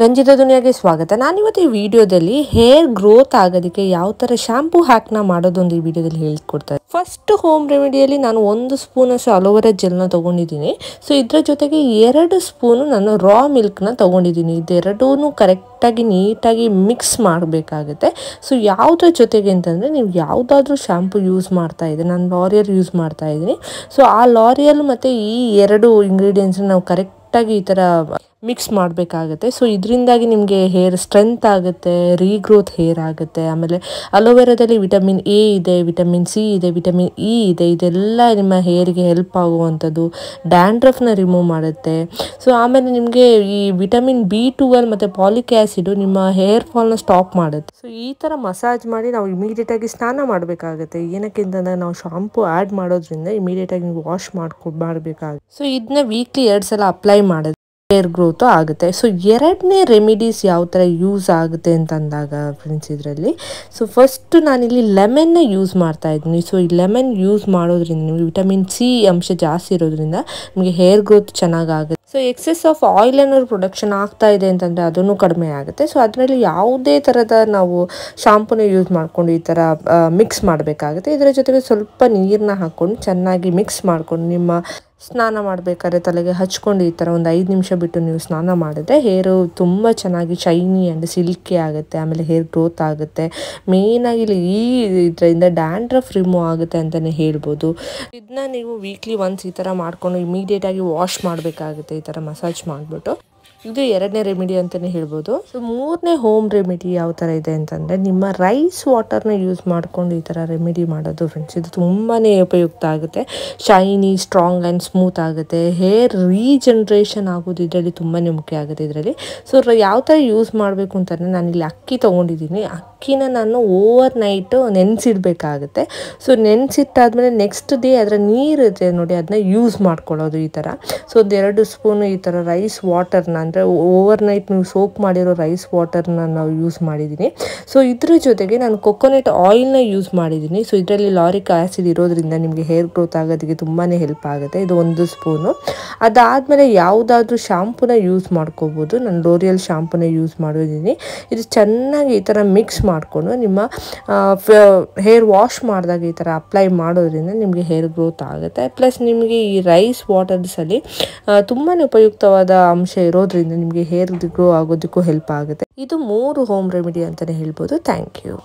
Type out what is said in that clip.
ರಂಜಿತ ದುನಿಯಾಗೆ ಸ್ವಾಗತ. ನಾನಿವತ್ತು ಈ ವಿಡಿಯೋದಲ್ಲಿ ಹೇರ್ ಗ್ರೋತ್ ಆಗೋದಕ್ಕೆ ಯಾವ ಥರ ಶಾಂಪೂ ಹ್ಯಾಕ್ನ ಮಾಡೋದು ಒಂದು ಈ ವಿಡಿಯೋದಲ್ಲಿ ಹೇಳ್ಕೊಡ್ತಾರೆ ಫಸ್ಟ್ ಹೋಮ್ ರೆಮಿಡಿಯಲ್ಲಿ ನಾನು ಒಂದು ಸ್ಪೂನ್ ಅಷ್ಟು ಅಲೋವೆರಾ ಜೆಲ್ನ ತೊಗೊಂಡಿದ್ದೀನಿ. ಸೊ ಇದರ ಜೊತೆಗೆ ಎರಡು ಸ್ಪೂನು ನಾನು ರಾ ಮಿಲ್ಕ್ನ ತೊಗೊಂಡಿದ್ದೀನಿ. ಇದೆರಡೂ ಕರೆಕ್ಟಾಗಿ ನೀಟಾಗಿ ಮಿಕ್ಸ್ ಮಾಡಬೇಕಾಗುತ್ತೆ. ಸೊ ಯಾವುದ್ರ ಜೊತೆಗೆ ಅಂತಂದರೆ ನೀವು ಯಾವುದಾದ್ರೂ ಶ್ಯಾಂಪೂ ಯೂಸ್ ಮಾಡ್ತಾ ಇದ್ದೀನಿ ನಾನು ಲಾರಿಯಲ್ ಯೂಸ್ ಮಾಡ್ತಾ ಇದ್ದೀನಿ. ಸೊ ಆ ಲಾರಿಯಲ್ ಮತ್ತು ಈ ಎರಡು ಇಂಗ್ರೀಡಿಯೆಂಟ್ಸ್ನ ನಾವು ಕರೆಕ್ಟಾಗಿ ಈ ಥರ ಮಿಕ್ಸ್ ಮಾಡಬೇಕಾಗುತ್ತೆ. ಸೊ ಇದರಿಂದಾಗಿ ನಿಮಗೆ ಹೇರ್ ಸ್ಟ್ರೆಂತ್ ಆಗುತ್ತೆ ರೀಗ್ರೋತ್ ಹೇರ್ ಆಗುತ್ತೆ. ಆಮೇಲೆ ಅಲೋವೆರಾದಲ್ಲಿ ವಿಟಮಿನ್ ಎ ಇದೆ ವಿಟಮಿನ್ ಸಿ ಇದೆ ವಿಟಮಿನ್ ಇ ಇದೆ. ಇದೆಲ್ಲ ನಿಮ್ಮ ಹೇರಿಗೆ ಹೆಲ್ಪ್ ಆಗುವಂಥದ್ದು ಡ್ಯಾಂಡ್ರಫ್ನ ರಿಮೂವ್ ಮಾಡುತ್ತೆ. ಸೊ ಆಮೇಲೆ ನಿಮಗೆ ಈ ವಿಟಮಿನ್ ಬಿ ಟುವೆಲ್ ಮತ್ತು ಪಾಲಿಕ್ ಆ್ಯಸಿಡು ನಿಮ್ಮ ಹೇರ್ ಫಾಲ್ನ ಸ್ಟಾಪ್ ಮಾಡುತ್ತೆ. ಸೊ ಈ ಥರ ಮಸಾಜ್ ಮಾಡಿ ನಾವು ಇಮಿಡಿಯೇಟಾಗಿ ಸ್ನಾನ ಮಾಡಬೇಕಾಗುತ್ತೆ. ಏನಕ್ಕೆ ಅಂತಂದರೆ ನಾವು ಶಾಂಪು ಆ್ಯಡ್ ಮಾಡೋದ್ರಿಂದ ಇಮಿಡಿಯೇಟಾಗಿ ವಾಶ್ ಮಾಡ್ಕೊ, ಮಾಡಬೇಕಾಗುತ್ತೆ. ಸೊ ಇದನ್ನ ವೀಕ್ಲಿ ಎರಡು ಸಲ ಅಪ್ಲೈ ಮಾಡೋದು ಹೇರ್ ಗ್ರೋತು ಆಗುತ್ತೆ. ಸೊ ಎರಡನೇ ರೆಮಿಡೀಸ್ ಯಾವ ಥರ ಯೂಸ್ ಆಗುತ್ತೆ ಅಂತ ಅಂದಾಗ ಫ್ರೆಂಡ್ಸ್ ಇದರಲ್ಲಿ. ಸೊ ಫಸ್ಟು ನಾನಿಲ್ಲಿ ಲೆಮನ್ನ ಯೂಸ್ ಮಾಡ್ತಾ ಇದ್ದೀನಿ. ಸೊ ಈ ಲೆಮನ್ ಯೂಸ್ ಮಾಡೋದ್ರಿಂದ ನಿಮಗೆ ವಿಟಮಿನ್ ಸಿ ಅಂಶ ಜಾಸ್ತಿ ಇರೋದ್ರಿಂದ ನಿಮಗೆ ಹೇರ್ ಗ್ರೋತ್ ಚೆನ್ನಾಗಾಗುತ್ತೆ ಸೊ ಎಕ್ಸೆಸ್ ಆಫ್ ಆಯಿಲ್ ಅನ್ನೋ ಪ್ರೊಡಕ್ಷನ್ ಆಗ್ತಾ ಇದೆ ಅಂತಂದರೆ ಅದನ್ನು ಕಡಿಮೆ ಆಗುತ್ತೆ. ಸೊ ಅದರಲ್ಲಿ ಯಾವುದೇ ಥರದ ನಾವು ಶಾಂಪೂನ ಯೂಸ್ ಮಾಡಿಕೊಂಡು ಈ ಥರ ಮಿಕ್ಸ್ ಮಾಡಬೇಕಾಗುತ್ತೆ. ಇದರ ಜೊತೆಗೆ ಸ್ವಲ್ಪ ನೀರನ್ನ ಹಾಕ್ಕೊಂಡು ಚೆನ್ನಾಗಿ ಮಿಕ್ಸ್ ಮಾಡಿಕೊಂಡು ನಿಮ್ಮ ಸ್ನಾನ ಮಾಡಬೇಕಾದ್ರೆ ತಲೆಗೆ ಹಚ್ಕೊಂಡು ಈ ಥರ ಒಂದು ಐದು ನಿಮಿಷ ಬಿಟ್ಟು ನೀವು ಸ್ನಾನ ಮಾಡಿದ್ರೆ ಹೇರು ತುಂಬ ಚೆನ್ನಾಗಿ ಶೈನಿ ಆ್ಯಂಡ್ ಸಿಲ್ಕಿ ಆಗುತ್ತೆ, ಆಮೇಲೆ ಹೇರ್ ಗ್ರೋತ್ ಆಗುತ್ತೆ. ಮೇಯ್ನಾಗಿ ಇಲ್ಲಿ ಈ ಇದರಿಂದ ಡ್ಯಾಂಡ್ರಫ್ ರಿಮೂವ್ ಆಗುತ್ತೆ ಅಂತಲೇ ಹೇಳ್ಬೋದು. ಇದನ್ನ ನೀವು ವೀಕ್ಲಿ ಒನ್ಸ್ ಈ ಥರ ಮಾಡಿಕೊಂಡು ಇಮಿಡಿಯೇಟಾಗಿ ವಾಶ್ ಮಾಡಬೇಕಾಗುತ್ತೆ, ಈ ಥರ ಮಸಾಜ್ ಮಾಡಿಬಿಟ್ಟು. ಇದು ಎರಡನೇ ರೆಮಿಡಿ ಅಂತಲೇ ಹೇಳ್ಬೋದು. ಸೊ ಮೂರನೇ ಹೋಮ್ ರೆಮಿಡಿ ಯಾವ ಥರ ಇದೆ ಅಂತಂದರೆ, ನಿಮ್ಮ ರೈಸ್ ವಾಟರ್ನ ಯೂಸ್ ಮಾಡ್ಕೊಂಡು ಈ ಥರ ರೆಮಿಡಿ ಮಾಡೋದು ಫ್ರೆಂಡ್ಸ್ ಇದು ತುಂಬಾ ಉಪಯುಕ್ತ ಆಗುತ್ತೆ. ಶೈನಿ ಸ್ಟ್ರಾಂಗ್ ಆ್ಯಂಡ್ ಸ್ಮೂತ್ ಆಗುತ್ತೆ. ಹೇರ್ ರೀಜನ್ರೇಷನ್ ಆಗೋದು ಇದರಲ್ಲಿ ತುಂಬಾ ಮುಖ್ಯ ಆಗುತ್ತೆ ಇದರಲ್ಲಿ. ಸೊ ಯಾವ ಥರ ಯೂಸ್ ಮಾಡಬೇಕು ಅಂತಂದರೆ, ನಾನಿಲ್ಲಿ ಅಕ್ಕಿ ತೊಗೊಂಡಿದ್ದೀನಿ. ಅಕ್ಕಿನ ನಾನು ಓವರ್ ನೈಟು ನೆನೆಸಿಡ್ಬೇಕಾಗುತ್ತೆ. ಸೊ ನೆನೆಸಿಟ್ಟಾದ್ಮೇಲೆ ನೆಕ್ಸ್ಟ್ ಡೇ ಅದರ ನೀರು ಇದೆ ನೋಡಿ ಅದನ್ನ ಯೂಸ್ ಮಾಡ್ಕೊಳ್ಳೋದು ಈ ಥರ. ಸೊ ಒಂದೆರಡು ಸ್ಪೂನು ಈ ಥರ ರೈಸ್ ವಾಟರ್ನ, ಅಂದರೆ ಓವರ್ ನೈಟ್ ನೀವು ಸೋಪ್ ಮಾಡಿರೋ ರೈಸ್ ವಾಟರ್ನ ನಾವು ಯೂಸ್ ಮಾಡಿದ್ದೀನಿ ಸೊ ಇದ್ರ ಜೊತೆಗೆ ನಾನು ಕೊಕೊನೆಟ್ ಆಯಿಲ್ನ ಯೂಸ್ ಮಾಡಿದ್ದೀನಿ ಸೊ ಇದರಲ್ಲಿ ಲಾರಿಕ್ ಆ್ಯಸಿಡ್ ಇರೋದ್ರಿಂದ ನಿಮಗೆ ಹೇರ್ ಗ್ರೋತ್ ಆಗೋದಕ್ಕೆ ತುಂಬಾ ಹೆಲ್ಪ್ ಆಗುತ್ತೆ. ಇದು ಒಂದು ಸ್ಪೂನು. ಅದಾದಮೇಲೆ ಯಾವುದಾದ್ರೂ ಶಾಂಪೂನ ಯೂಸ್ ಮಾಡ್ಕೋಬೋದು. ನಾನು ಲೋರಿಯಲ್ ಶಾಂಪೂನ ಯೂಸ್ ಮಾಡಿದ್ದೀನಿ ಇದು ಚೆನ್ನಾಗಿ ಈ ಥರ ಮಿಕ್ಸ್ ಮಾಡಿಕೊಂಡು ನಿಮ್ಮ ಹೇರ್ ವಾಶ್ ಮಾಡಿದಾಗ ಈ ಥರ ಅಪ್ಲೈ ಮಾಡೋದ್ರಿಂದ ನಿಮಗೆ ಹೇರ್ ಗ್ರೋತ್ ಆಗುತ್ತೆ. ಪ್ಲಸ್ ನಿಮಗೆ ಈ ರೈಸ್ ವಾಟರ್ಸಲ್ಲಿ ತುಂಬಾ ಉಪಯುಕ್ತವಾದ ಅಂಶ ಇರೋದ್ರಿಂದ ನಿಮಗೆ ಹೇರ್ ಗ್ರೋ ಆಗೋದಕ್ಕೂ ಹೆಲ್ಪ್ ಆಗುತ್ತೆ. ಇದು ಮೂರು ಹೋಮ್ ರೆಮಿಡಿ ಅಂತಲೇ ಹೇಳ್ಬೋದು. Thank you